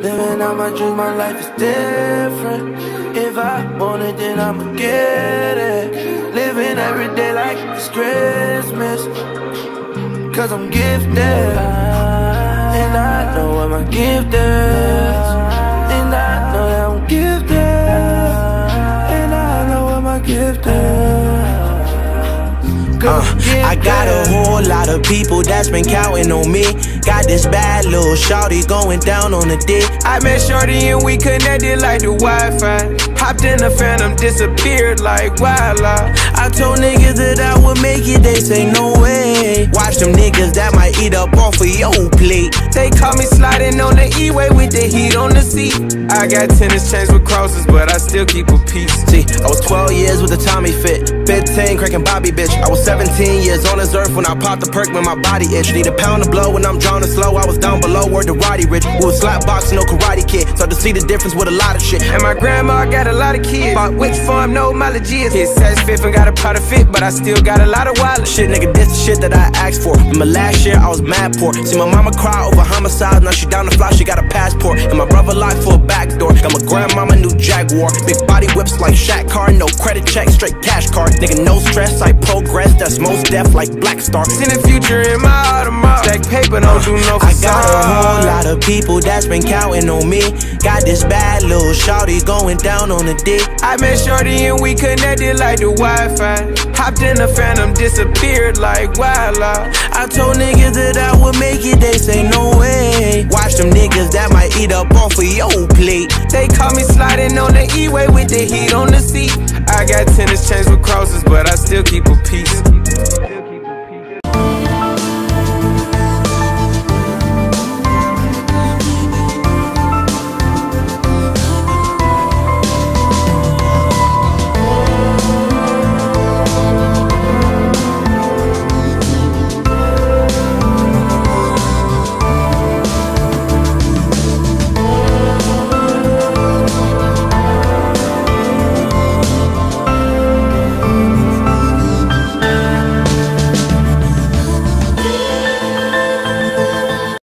Living out my dreams, my life is different. If I want it, then I'ma get it. Living every day like it's Christmas. Cause I'm gifted. And I know what my gift is. And I know that I'm gifted. And I know what my gift is. Uh, I got a whole lot of people that's been counting on me. Got this bad little shawty going down on the dick. I met Shorty and we connected like the Wi-Fi. Hopped in the phantom, disappeared like wildlife. I told niggas that I would make it, they say no way. Watch them niggas that might eat up off of your plate. They caught me sliding on the E-way with the heat on the seat. I got tennis chains with crosses, but I still keep a piece. See, I was 12 years with a Tommy fit, 15 cranking Bobby bitch. I was 17 years on this earth when I popped the Perc when my body itch. Need a pound of blow when I'm drowning slow. I was down below where the Roddy Ricch. We was slap boxing, no karate kid. So to see the difference with a lot of shit. And my grandma got a lot of kids. Bought which farm, no mileage is. Hit Saks Fifth and got a Prada fit, but I still got a lot of wallet. Shit, nigga, this the shit that I asked for. Remember last year I was mad poor. See my mama cry over homicide. Now she down the fly, she got a passport. And my brother lied for a back door. Got my grandmama new Jaguar. Big body whips like Shaq car. No credit check, straight cash card. Nigga, no stress, I progress. That's Mos Def like Black Star. In the future in my Don't do no I got a whole lot of people that's been counting on me. Got this bad little shawty going down on the dick. I met Shorty and we connected like the Wi-Fi. Hopped in the phantom, disappeared like wildlife. I told niggas that I would make it, they say no way. Watch them niggas that might eat up off of your plate. They caught me sliding on the E-way with the heat on the seat. I got tennis chains with crosses, but I still keep a piece.